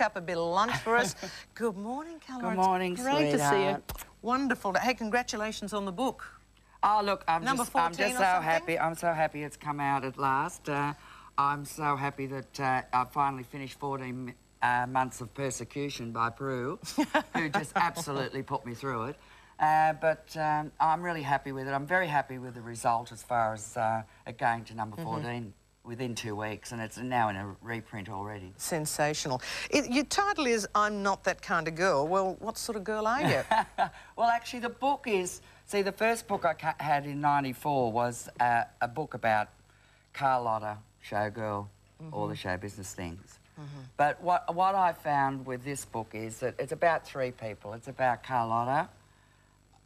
up a bit of lunch for us. Good morning, Calla. Good morning, it's Great sweetheart. to see you. Wonderful. Hey, congratulations on the book. Oh, look, I'm Number just, I'm just so something? happy. I'm so happy it's come out at last. Uh, I'm so happy that uh, I finally finished 14 uh, months of persecution by Prue, who just absolutely put me through it. Uh, but um, I'm really happy with it. I'm very happy with the result as far as uh, it going to number Mm-hmm. 14 within two weeks, and it's now in a reprint already. Sensational. It, your title is I'm Not That Kind of Girl. Well, what sort of girl are you? well, actually, the book is. See, the first book I had in '94 was uh, a book about Carlotta, showgirl, all the show business things. But what what I found with this book is that it's about three people. It's about Carlotta.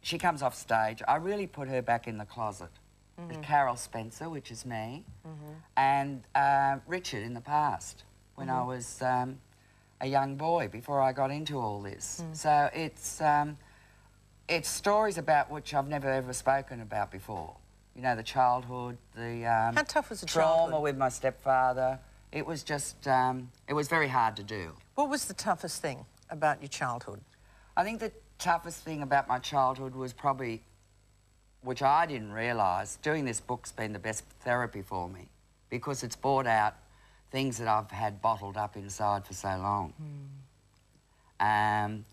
She comes off stage. I really put her back in the closet. There's Carol Spencer, which is me, and uh, Richard in the past when I was um, a young boy before I got into all this. So it's um, it's stories about which I've never ever spoken about before. You know, the childhood, the um, How tough was the trauma childhood? with my stepfather. It was just um, it was very hard to do. what was the toughest thing about your childhood? I think the toughest thing about my childhood was probably, which I didn't realise, doing this book's been the best therapy for me because it's brought out things that I've had bottled up inside for so long. Um,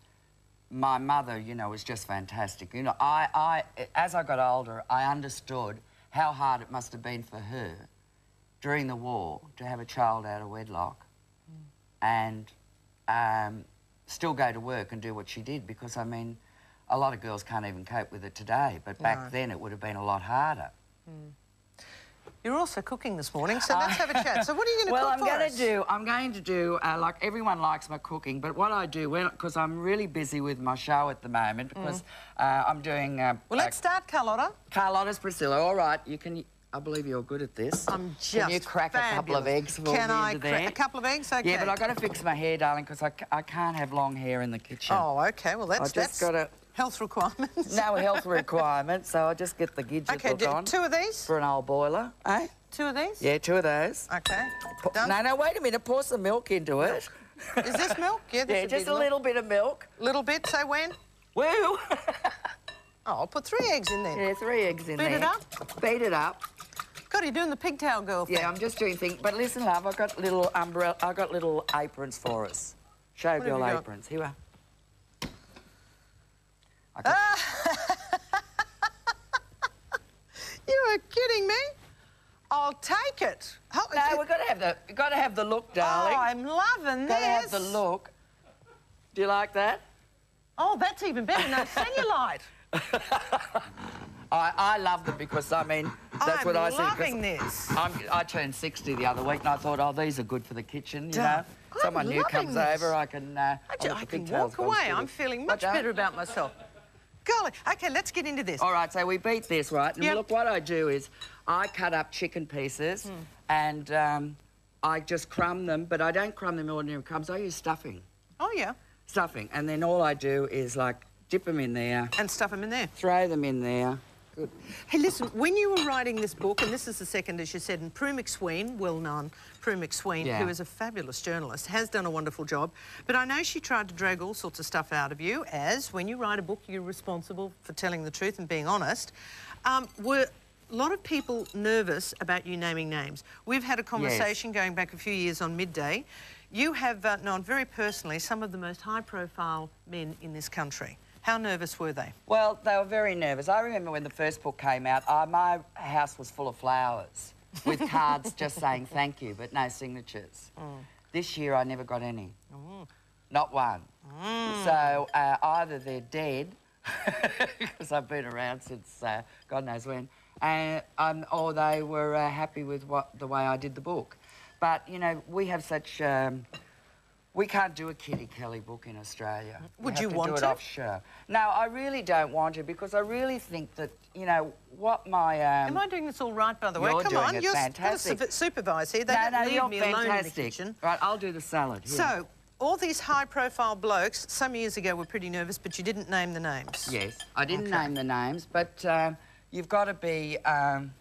my mother, you know, was just fantastic. You know, I, I, as I got older, I understood how hard it must have been for her during the war to have a child out of wedlock and um, still go to work and do what she did because, I mean, a lot of girls can't even cope with it today, but back No. then it would have been a lot harder. You're also cooking this morning, so let's have a chat. So what are you going to well, cook I'm for going us? to do. I'm going to do uh, like everyone likes my cooking, but what I do when because I'm really busy with my show at the moment because uh, I'm doing. Uh, Mm. Well, let's start, Carlotta. Carlotta's Priscilla. All right, you can. I believe you're good at this. I'm just Can you crack a couple of eggs for Can I crack there? a couple of eggs? Okay. Yeah, but I've got to fix my hair, darling, because I, I can't have long hair in the kitchen. Oh, okay. Well, that's I just that's gotta- health requirements. No health requirements, so I just get the gidget Okay, on two of these. for an old boiler, eh? Two of these. Yeah, two of those. Okay. Done. No, no, wait a minute. Pour some milk into it. Is this milk? Yeah, this yeah, just a milk. little bit of milk. Little bit. Say when. Woo! Oh, I'll put three eggs in there. yeah, three eggs in Beat there. Beat it up? Beat it up. God, you're doing the pigtail girl thing. Yeah, I'm just doing things. But listen, love, I've got little umbrella. I've got little aprons for us. Showgirl got? aprons. Here we are. Got- You are kidding me. I'll take it. How, No, we've got to have the. We've got to have the look, darling. Oh, I'm loving got this. to have the look. Do you like that? Oh, that's even better. No cellulite. I, I love them because I mean that's what I'm what I see. 'cause loving this. I'm, I turned 60 the other week and I thought, oh, these are good for the kitchen, you Duh. know. I'm Someone new comes this. over, I can. Uh, I, ju- look, I can walk away. I'm feeling much better about myself. Golly. Okay, let's get into this. All right, so we beat this, right? And Yep. look, what I do is I cut up chicken pieces Hmm. and um, I just crumb them, but I don't crumb them ordinary crumbs. I use stuffing. Oh, yeah. Stuffing. And then all I do is like dip them in there, And stuff them in there. throw them in there. Good. Hey, listen, when you were writing this book, and this is the second, as you said, and Prue MacSween, well known Prue MacSween, Yeah. who is a fabulous journalist, has done a wonderful job. But I know she tried to drag all sorts of stuff out of you, as when you write a book, you're responsible for telling the truth and being honest. Um, were a lot of people nervous about you naming names? We've had a conversation going back a few years on midday. You have uh, known very personally some of the most high profile men in this country. How nervous were they? Well, they were very nervous. I remember when the first book came out, I, my house was full of flowers with cards just saying thank you, but no signatures. This year, I never got any. Not one. So uh, either they're dead, because I've been around since uh, God knows when, and, um, or they were uh, happy with what the way I did the book. But, you know, we have such... Um, we can't do a Kitty Kelley book in Australia. Would you to want do it to? offshore. No, I really don't want to because I really think that you know what my um, Am I doing this all right, by the way? You're Come doing on, it you're fantastic. got to supervise here. They no, don't no, leave you're me alone in the fantastic. Right, I'll do the salad. Here. So, all these high-profile blokes, some years ago, were pretty nervous, but you didn't name the names. yes, I didn't Okay. name the names, but um, you've got to be. Um,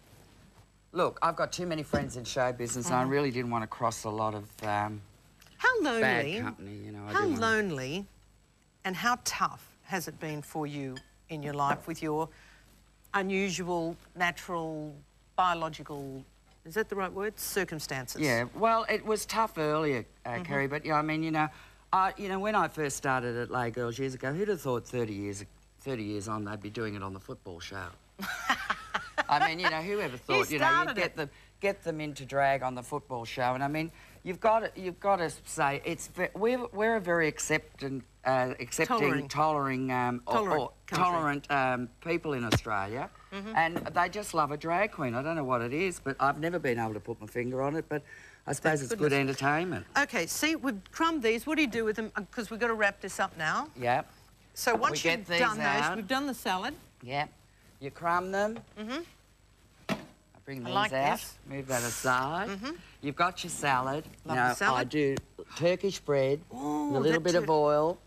look, I've got too many friends in show business, and Mm. I really didn't want to cross a lot of. How lonely? company, you know, I how wanna- lonely, and how tough has it been for you in your life with your unusual, natural, biological? Is that the right word? Circumstances. Yeah, well, it was tough earlier, uh, Mm-hmm. Kerry, but yeah, I mean, you know, I, you know, when I first started at Les Girls years ago, who'd have thought 30 years, 30 years on they'd be doing it on the football show? I mean, you know, whoever thought, you, know, you started get it. them, get them into drag on the football show, and I mean, you've got to, you've got to say it's we're we're a very accepting, uh, accepting, Tolerant. tolerant, um, Tolerant or country. tolerant um, people in Australia, Mm-hmm. and they just love a drag queen. I don't know what it is, but I've never been able to put my finger on it. But I suppose it's good entertainment. Okay, see, we've crumbed these. What do you do with them? Because we've got to wrap this up now. Yeah, So once get you've done those, we've done the salad. yeah. You crumb them. Mm-hmm. Bring these like out. this. Move that aside. You've got your salad. Love now salad. I do Turkish bread Ooh, a little bit of oil.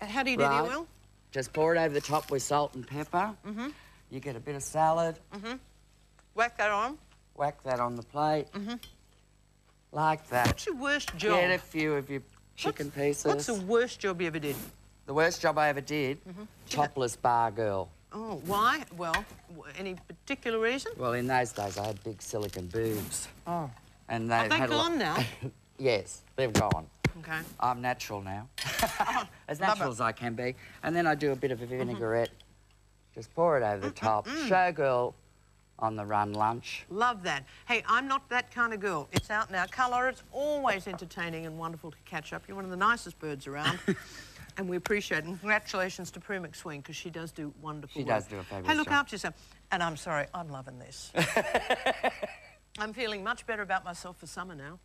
How do you do Right. the oil? Just pour it over the top with salt and pepper. Mm-hmm. You get a bit of salad. Whack that on. Whack that on the plate. Mm-hmm. Like that. What's your worst job? Get a few of your chicken pieces. What's the worst job you ever did? The worst job I ever did, Mm-hmm. topless bar girl. Oh, why? Well, any particular reason? Well, in those days, I had big silicon boobs. Oh. And they Are they had gone now? Yes, they've gone. Okay. I'm natural now. as natural as I can be. And then I do a bit of a vinaigrette. Just pour it over the Mm-hmm. top. Showgirl on the run lunch. Love that. Hey, I'm not that kind of girl. It's out now. Colour, it's always entertaining and wonderful to catch up. You're one of the nicest birds around. and we appreciate it. And congratulations to Prue MacSween because she does do wonderful She work. does do a fabulous Hey, look job. after yourself. And I'm sorry, I'm loving this. I'm feeling much better about myself for summer now.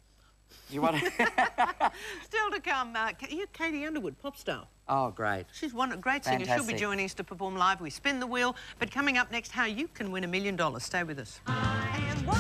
You want to? Still to come, uh, Ka- you Katie Underwood, pop star. oh, great. She's one a great singer. She'll be joining us to perform live. We spin the wheel. But coming up next, how you can win a million dollars. Stay with us. And one